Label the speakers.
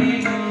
Speaker 1: you.